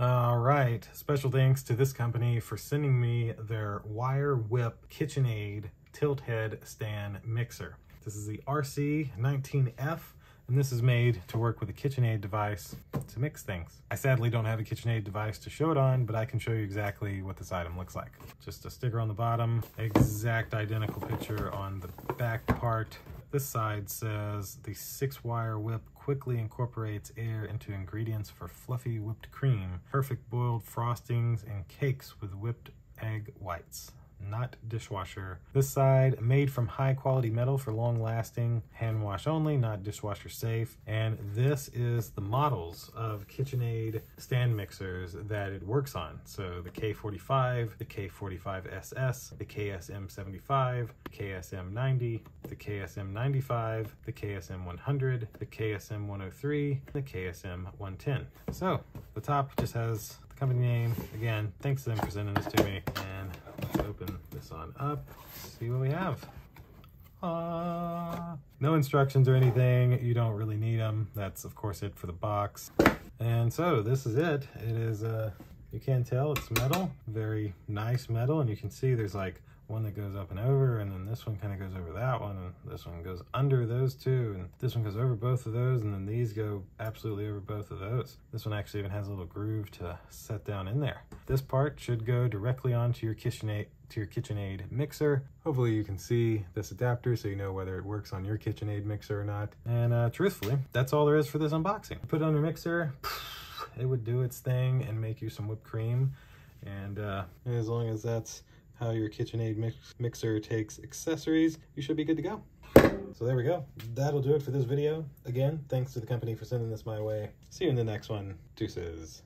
All right, special thanks to this company for sending me their Wire Whip KitchenAid tilt head stand mixer. This is the RC19F and this is made to work with a KitchenAid device to mix things. I sadly don't have a KitchenAid device to show it on, but I can show you exactly what this item looks like. Just a sticker on the bottom, exact identical picture on the back part. This side says the six wire whip quickly incorporates air into ingredients for fluffy whipped cream, perfect boiled frostings and cakes with whipped egg whites not dishwasher. This side made from high quality metal for long lasting, hand wash only, not dishwasher safe. And this is the models of KitchenAid stand mixers that it works on. So the K45, the K45SS, the KSM75, the KSM90, the KSM95, the KSM100, the KSM103, the KSM110. So the top just has the company name. Again, thanks to them for sending this to me. And up, see what we have. Uh, no instructions or anything. You don't really need them. That's of course it for the box. And so this is it. It is, uh, you can tell it's metal, very nice metal. And you can see there's like one that goes up and over and then this one kind of goes over that one and this one goes under those two and this one goes over both of those and then these go absolutely over both of those. This one actually even has a little groove to set down in there. This part should go directly onto your KitchenAid to your KitchenAid mixer. Hopefully you can see this adapter so you know whether it works on your KitchenAid mixer or not. And uh, truthfully, that's all there is for this unboxing. Put it on your mixer, it would do its thing and make you some whipped cream. And uh, as long as that's how your KitchenAid mix mixer takes accessories, you should be good to go. So there we go. That'll do it for this video. Again, thanks to the company for sending this my way. See you in the next one. Deuces.